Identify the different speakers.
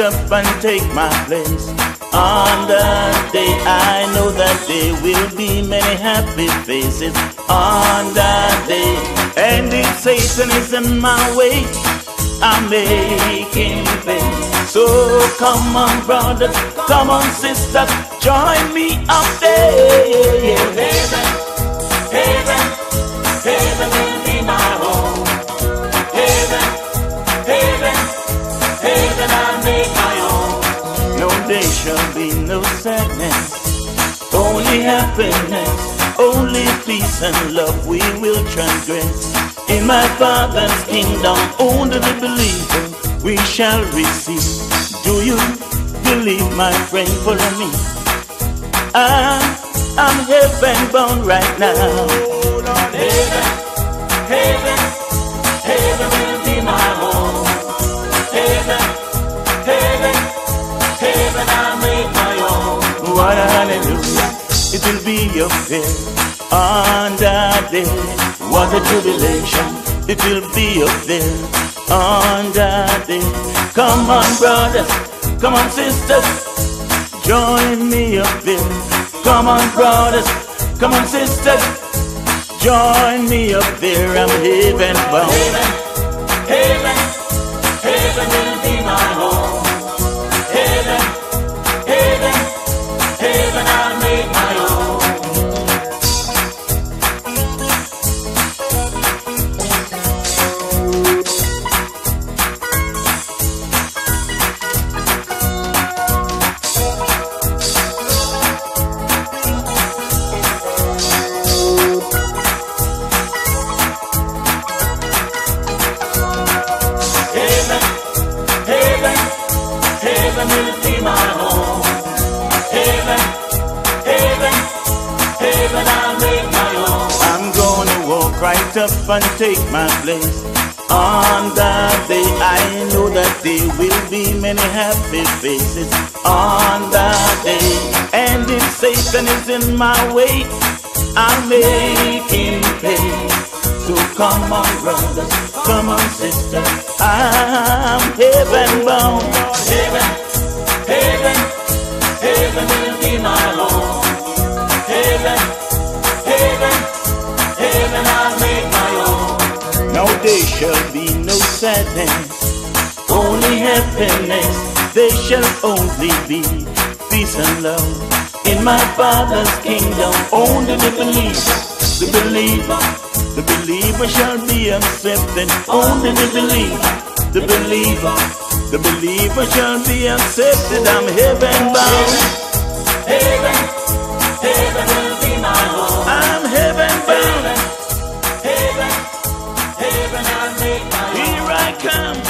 Speaker 1: up and take my place. On that day, I know that there will be many happy faces. On that day, and if Satan is in my way, I'm making pay. So come on, brothers, come on, sisters, join me up there.
Speaker 2: Heaven, heaven, heaven will be
Speaker 1: sadness, only happiness, only peace and love we will transgress. In my Father's kingdom, only the believer we shall receive. Do you believe, my friend? Follow me. I'm, I'm heaven bound right now.
Speaker 2: Will be
Speaker 1: your fair on that day. What a tribulation. It will be up there on that day. Come on, brothers. Come on, sisters. Join me up there. Come on, brothers. Come on, sisters. Join me up there. I'm heaven bound.
Speaker 2: Heaven, heaven, heaven will be heaven will be my home. Heaven, heaven, heaven I'll make my own.
Speaker 1: I'm gonna walk right up and take my place. On that day, I know that there will be many happy faces. On that day, and if Satan is in my way, I'll make him pay. So come on, brothers, come on, sisters, I'm heaven bound.
Speaker 2: Heaven, be
Speaker 1: no sadness, only happiness. There shall only be peace and love. In my Father's kingdom, only the believer, the believer, the believer shall be accepted. Only the believer, the believer, the believer shall be accepted. I'm heaven bound.
Speaker 2: Heaven, Come.